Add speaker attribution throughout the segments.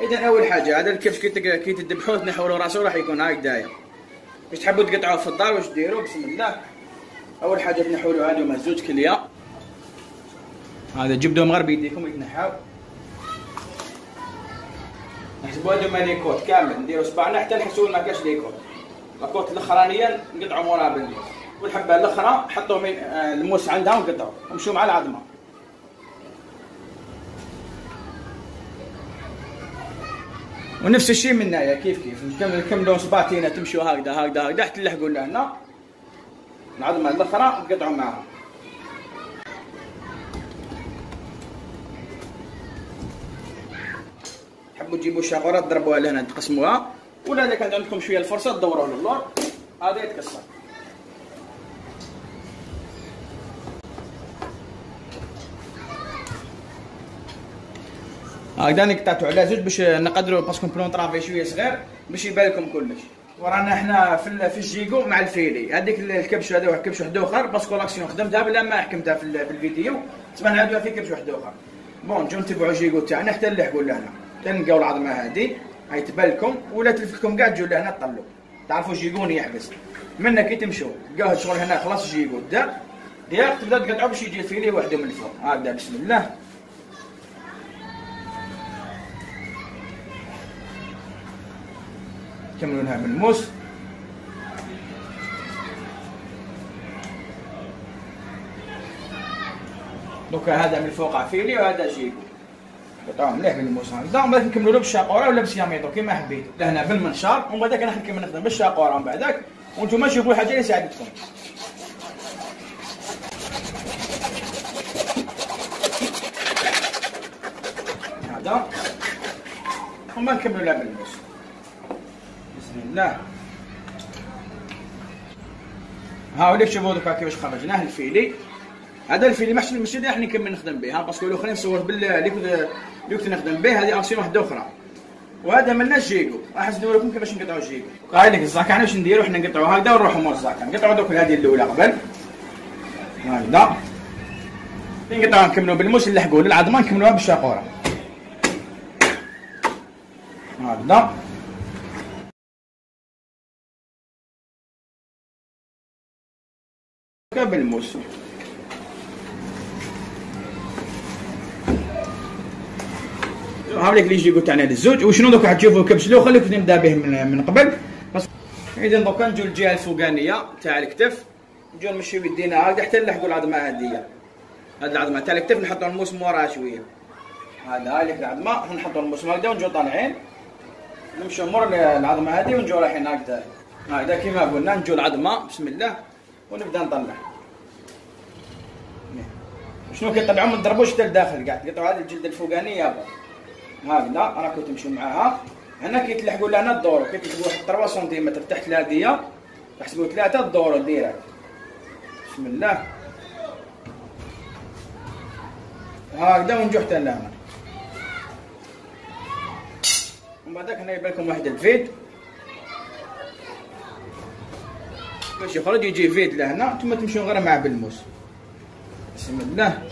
Speaker 1: إذا أول حاجة هذا الكبش كي كي تذبحوه تنحوا رأسه راح يكون هاك داير باش تحبوا تقطعوه في الدار واش ديروا؟ بسم الله. أول حاجة تنحوا له هذو مزوج كليه هذا جبدوا مغربي يديكم يتنحاو. نحسبوا هذو ماليكوت كامل. نديروا صباعنا حتى نحسوا ما كاش ليكوت. لاكوت الأخرانية نقطعوا موراها بالليل. والحبة الأخرى حطوا آه، الموس عندها ونقطعوا ومشوا مع العظمة. ونفس الشيء من هنايا كيف كيف؟ نكمل نكملوا صباعتينا تمشوا هكذا هكذا. هكذا حتى تلحقوا لهنا العظمه الأخرى تقطعوا معها تحبوا تجيبوا الشاقوره تضربوها لهنا تقسموها. ولا اذا كانت عندكم شوية الفرصة تدوروه للور. هذا يتكسر هكذا قطعتو على زوج باش نقدروا parce que plan de travail شوية صغير باش يبان لكم كلش. ورانا إحنا في في ال gigot مع ال filet. هذيك ال- الكبش هذا واحد كبش واحد آخر parce que l'action خدمتها بلا ما حكمتها في, ال- في الفيديو. تسمعنا هذا في كبش واحد آخر. bon نجيو نتبعوا الجيكو تاعنا حتى نلحقوا لهنا. حتى العظمة هذه هاي تبان لكم ولا تلفتكم كاع تجوا لهنا تطلوا تعرفوا ال gigot وين يحبس. منا كي تمشوا تلقاوه شغل هنا خلاص الجيكو دار. دير تبدا تقطعوا باش يجي ال filet وحده من الفوق. هكذا بسم الله. كملونها بالموس دوكا هذا من الفوق عفيلي وهذا جيبو. قطعوا مليح بالموس هكذا ومن بعد نكملوا له بالشاقوره ولا بسياميطو كيما حبيتوا لهنا بالمنشار ومن بعد راح نكمل نخدم بالشاقورة ومن بعدك. وأنتم شوفوا حاجة اللي ساعدتكم. هذا. وما نكملوا لها بالموس بسم الله ها وليك شوفوا دوكا كيفاش خرجناه الفيلي. هذا الفيلي ماشي ماشي راح نكمل نخدم به باسكو الاخرين نصور بال اللي كنت نخدم به هذه اكسيون واحدة أخرى. وهذا منا جيجو راح نسدوا لكم كيفاش نقطعوا جيجو قايل لك الزاكان واش نديروا حنا نقطعوا هكذا ونروحوا مور الزاكان نقطعوا دوك هذه الأولى قبل. هكذا. نقطعوا نكملوا بالموس نلحقوا للعظمه نكملوها بالشاقورة. هكذا. بالموس هاوليك اللي يجي قلت على الزوج وشنو دوك حتشوفوا الكبش اللي كنت نبدأ به من, من قبل. بس اذا دوكا نجوا للجهه الفوقانية تاع الكتف. نجوا نمشيو يدينا هكذا حتى نلحقوا العظمة هذه. هذه العظمة تاع الكتف نحطوا الموس موراها شوية. هذا هاي العظمة نحطوا الموس هكذا ونجوا طالعين. نمشوا مور العظمة هذه ونجوا رايحين هكذا. هكذا كيما قلنا نجوا العظمة. بسم الله. ونبدأ نطلع. شنو كيطلعوا ما تضربوش حتى لداخل قاعد. تقطعوا هذه الجلده الفوقانيه يابا هكذا راكم تمشوا معاها. هنا كي تلحقوا لهنا الدورو كي تلحقوا واحد 3 سنتيمتر تحت الهاديه تحسبوا ثلاثة الدورو ديريكت بسم الله. هكذا ونجوا حتى لهنا ومن بعدك هنا يبان لكم واحد الفيد. باش يخرج يجي فيد لهنا ثم تمشوا غير معاه بالموس بسم الله.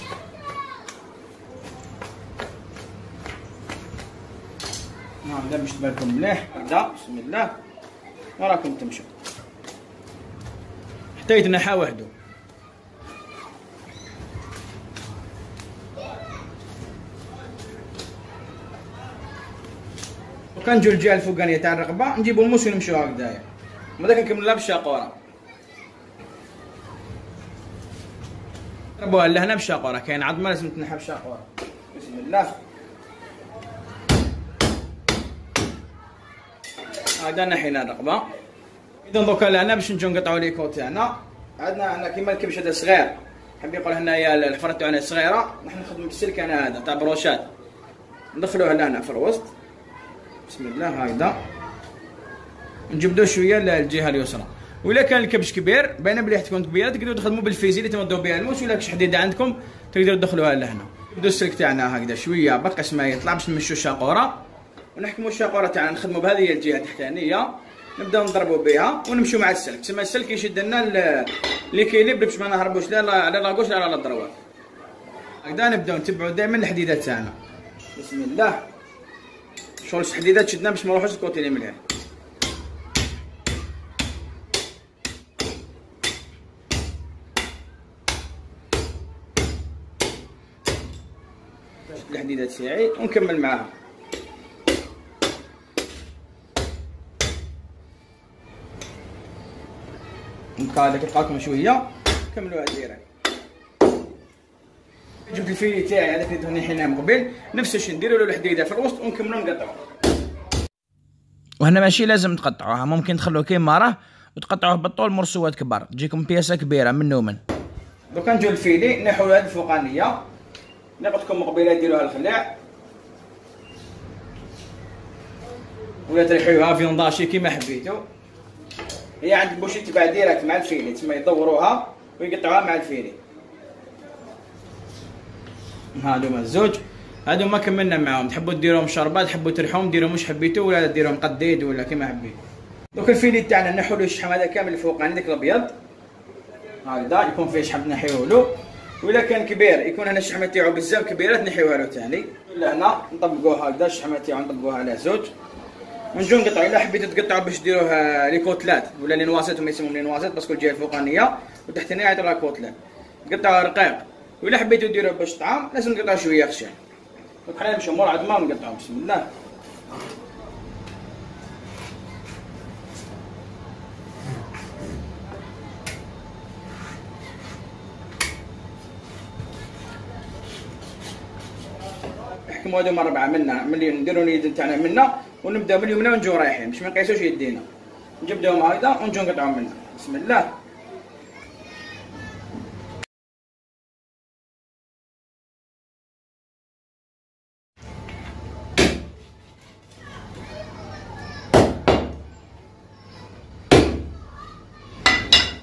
Speaker 1: هذا باش تبان مليح هكذا بسم الله. وراكم تمشوا حتى يتنحى وحده. وكنجيو الجهه الفوقانيه تاع الرقبه نجيبو الموس ونمشيو هكذايا. وبعد نكملوها بالشاقوره ضربوها لهنا بالشاقوره كاين عظمه لازم تنحى بالشاقوره بسم الله. هذا نحينا الرقبه اذا دوكا لهنا باش نجيو نقطعوا ليكو تاعنا عندنا عندنا كيما الكبش هذا صغير. حاب يقول هنايا الحفره تاعنا صغيرة. نحن نخدموا بالسلك أنا هذا تاع بروشات. ندخلوها لهنا في الوسط. بسم الله هكذا نجبدو شوية للجهه اليسرى. ولا كان الكبش كبير باينه بلي تكون كبيره تقدروا تخدموا بالفيزي اللي تمدوا بها الموس ولا كش حديده عندكم تقدروا تدخلوها لهنا. نبدو السلك تاعنا هكذا شوية باقي ما يطلع باش نمشوا الشاقورة. ونحكموا الشاقورة تاعنا نخدموا بهذه الجهة التحتانية. نبداو نضربوا بها ونمشوا مع السلك. تسمى السلك يشد لنا l'équilibre باش ما نهربوش لا على la gauche لا على la droite هكذا نبداو نتبعوا دائما الحديده تاعنا. بسم الله. شغل الحديدات شدنا باش ما نروحوش ال côté اللي مليح الحديدات تاعي ونكمل معاها كيبقى لكم شوية. كملوها ديريكت جبت الفيلي تاعي هذاك اللي دهني حنا من قبل نفس الشيء نديرو له الحديدة في الوسط ونكملو نقطعو وهنا ماشي لازم تقطعوها. ممكن تخلوه كيما راه وتقطعوه بالطول مرسوات كبار. تجيكم بياسة كبيرة من ومن دوكا نجيو ال filet نحو هاد الفوقانية. لكم قبيله ديروها الخلاع. ولا تريحوها viande hachée كيما حبيتو. هي عند ال boucher تبع direct مع ال filet تما يدوروها ويقطعوها مع ال filet هادو الزوج. هادو ما كملنا معاهم. تحبوا ديروهم شربات تحبوا ترحوهم ديروا مش حبيتو ولا ديروهم قديد ولا كيما حبيتو. دوك ال filet تاعنا نحو له الشحم هذا كامل الفوقاني داك الأبيض. هكذا يكون فيه شحم نحيوه ولا كان كبير يكون هنا الشحمه تاعو بزاف كبيره تنحيوها له ثاني لهنا نطبقوها هكذا الشحمه تاعو نطبقوها على زوج. ونجو نقطعو إلا حبيتو تقطعو باش ديروها les côtelettes ولا les noisettes هما يسموهم les noisettes parce que الجهة الفوقانية. وتحتانيه يعطيوها côtelettes. قطعوها رقيق. ولا حبيتو ديروه باش طعام لازم تقطعو شوية خشن. donc حنا نمشيو مور عند ما نقطعو بسم الله. هذوما اربعه منا؟ ملي نديروا اليد تاعنا منا ونبداو من اليمنى ونجيو رايحين. باش ما نقيسوش يدينا. نجبدوهم هكذا ونجيو نقطعوا منا. بسم الله.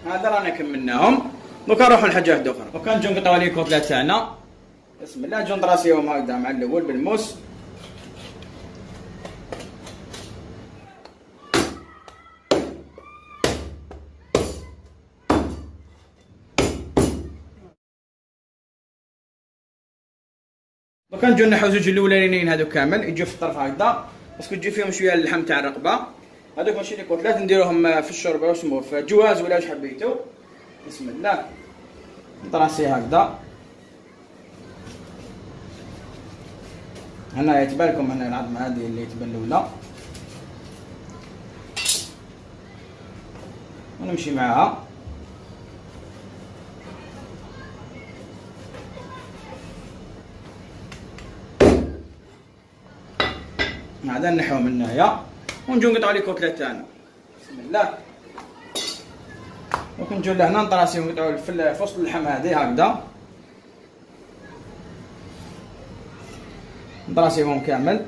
Speaker 1: هذا رانا كملناهم دوكا نروحوا لحاجه واحدة أخرى دوكا نجيو نقطعوا لي كوتلات تاعنا بسم الله نجيو نطراسيوهم هكذا مع الأول بالموس دوكا نجيو نحو زوج الاولانيين هادو كامل. يجيو في الطرف هكذا parce que تجي فيهم شوية اللحم تاع الرقبه هذوك ماشي les côtelettes. نديروهم في الشوربة واش في جواز ولا واش حبيتو بسم الله. نطراسي هكذا هنا يتبان لكم هنا العظمة هذه اللي تبان الاولى ونمشي معها. هذا نحو من هنايا ونجو نقطعو لي كوتلات تاعنا بسم الله. ونجو لهنا نطراسيو نقطعو في وسط اللحم هذه هكذا. نطراسيوهم كامل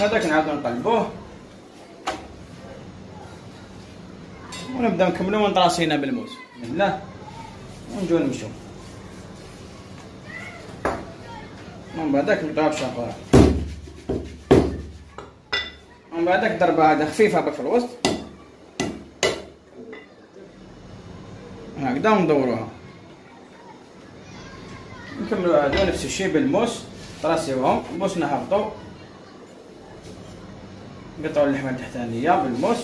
Speaker 1: هذاك نعاودو نقلبوه ونبدا نكملو ونطراسينا بالموس بسم الله ونجو نمشو من بعدك نقطعها بشاقورة من بعدك ضربة هذا خفيفة بك في الوسط هكذا وندوروها نكملو هادو نفس الشيء بالموس. طراسيوهم الموس نهبطو نقطعو اللحمة التحتانية بالموس.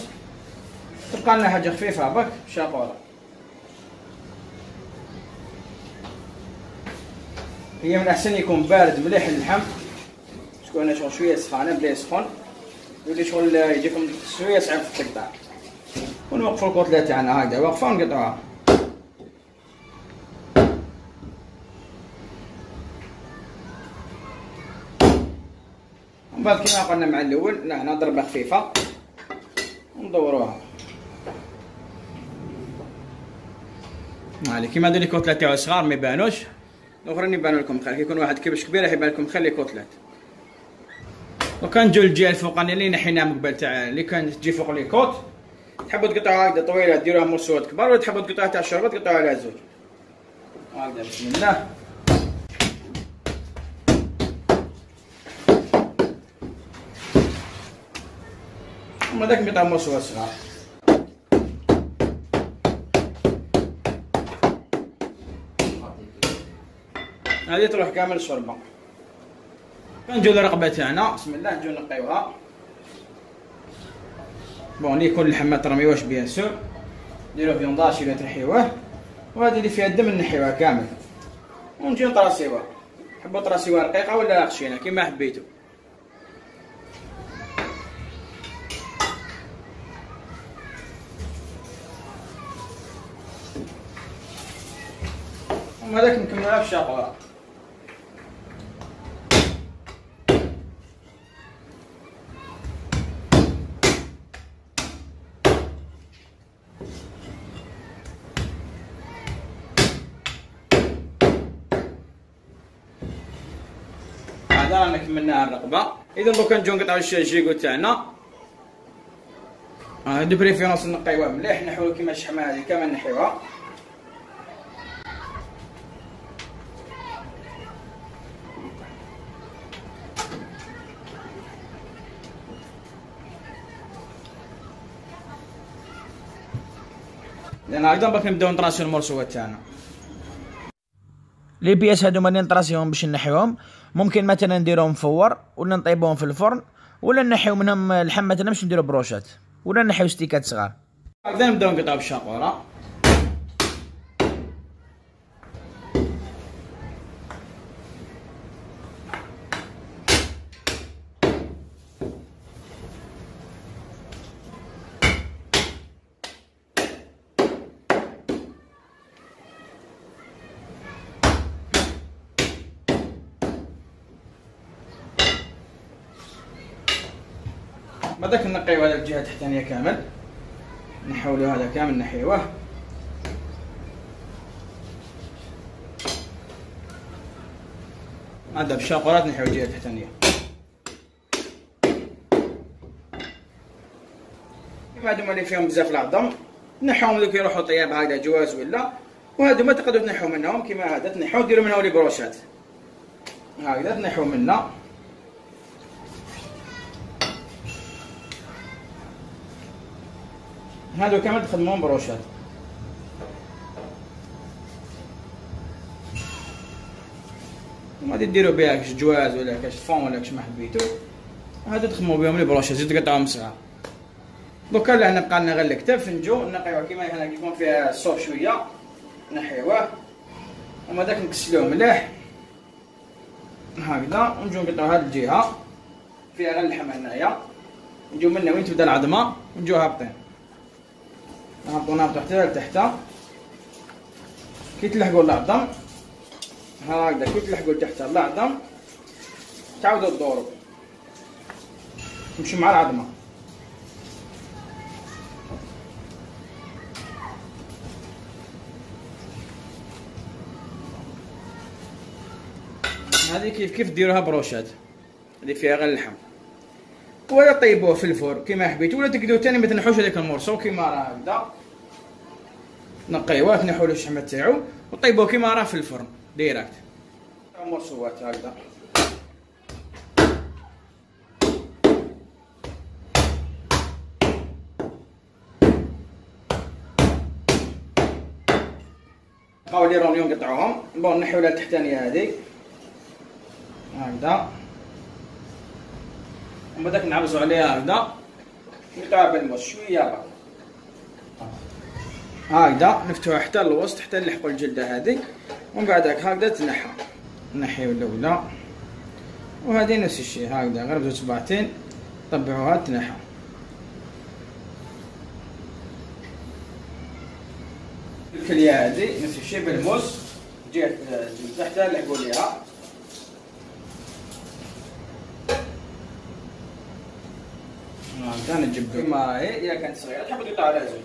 Speaker 1: تبقى لنا حاجة خفيفة بك بشاقورة هي من أحسن يكون بارد مليح اللحم. تكون شغل شوية سخانه بلا سخون يولي شغل يجيكم شوية صعيب في التقطاع ونوقفوا الكتله تاعنا هكذا واقفه ونقطعوها ومن بعد كيما قلنا مع الأول هنا ضربة خفيفة. وندوروها. هذه كيما هذو لي كتله تاعو صغار ما يبانوش. الاخرين يبانوا لكم خير. كيكون واحد كبش كبير راح يبان لكم خير لي كوتلات وكان جو الجهه الفوقانيه اللي نحيناها من قبل تاع اللي كانت تجي فوق لي كوت. تحبوا تقطعوها هكذا طويلة ديروها مرسوات كبار ولا تحبوا تقطعوها تاع الشوربه تقطعوها على زوج. هكذا بسم الله. داك نقطع مرسوات صغار هذه تروح كامل الشوربه كنجيو للرقبه تاعنا بسم الله نجيو نقيوها. bon اللي يكون اللحم ما ترميوهش bien sûr نديروه viande hachée الا ترحيوه وهذه اللي فيها الدم نحيوها كامل. ونجيو نطراسيوها. حبوا طراسيوها رقيقة ولا خشينه كيما حبيتو. وهذاك نكملوها في الشاقوره هذا رانا كملنا الرقبة. اذا دوكا نجيو نقطعو الجيكو تاعنا آه de préférence نقيوها مليح نحيو كيما الشحمه هذه كما نحيوها لأن هكذا باك نبداو نطراسيو المرسوات تاعنا
Speaker 2: les pièces هادو راني نطراسيهم باش نحيوهم ممكن مثلا نديروهم مفور ولا نطيبوهم في الفرن ولا نحيو منهم اللحم مثلا باش نديرو brochettes ولا نحيو ستيكات صغار
Speaker 1: هكذا نبداو نقطعو بالشاقوره بعدك نقيو هذا الجهة التحتانية كامل؟ نحولو هذا كامل نحيوه. هذا بالشاقورات نحيو الجهة التحتانية؟ هادو اللي فيهم بزاف العظم نحوهم ذوك يروحوا طياب هكذا جواز ولا؟ وهادو ما تقدروا تنحوا منهم كيما هذا تنحوا ديروا منهم لي بروشات. هكذا تنحوا منه هادو كامل تخدموهم brochettes. وغادي ديروا بها كاش جواز ولا كاش فون ولا كاش ما حبيتو هادو تخدموا بهم les brochettes زيد تقطعوهم صغار دوكا لا نبقى لنا غير الكتاف نجو نقيوه كيما هنا كيكون فيها الصوف شوية نحيوه. وما داك نكسلوه مليح. هكذا ونجو نقطعو هاد الجهة فيها غير اللحم هنايا. نجو منها وين تبدا العظمة ونجو هابطين نهبطو نهبطو لتحت كي تلحقو العظم هكذا كي تلحقو لتحت العظم تعاودو تدورو تمشي مع العظمة. هذه كيف كيف ديروها بروشات؟ اللي فيها غير اللحم. ولا طيبوه في الفرن كيما حبيتو ولا تقدروا تاني ما تنحوش هذاك المرصو كيما راه هكذا. نقيوه تنحوا له الشحمه تاعو. وطيبوه كيما راه في الفرن ديريكت مرصوات هكذا. بقاو لي رونيون قطعوهم. بون نحيو لها التحتانيه هذه. هكذا. ومن بعدك نعبزو عليها هكذا نقطعها بالموس شوية بعد هكذا نفتحوها حتى الوسط حتى نلحقو الجلدة هذه. ومن بعدك هكذا تنحى. نحيو الأولى. وهذه نفس الشيء هكذا غير بزوج صباعتين. طبعوها تنحى. الكلية هذه نفس الشيء بالموس جهه تحتها نلحقو ليها. كان تجيب كما هي كانت صغيرة. تحب تقطع عليها زوج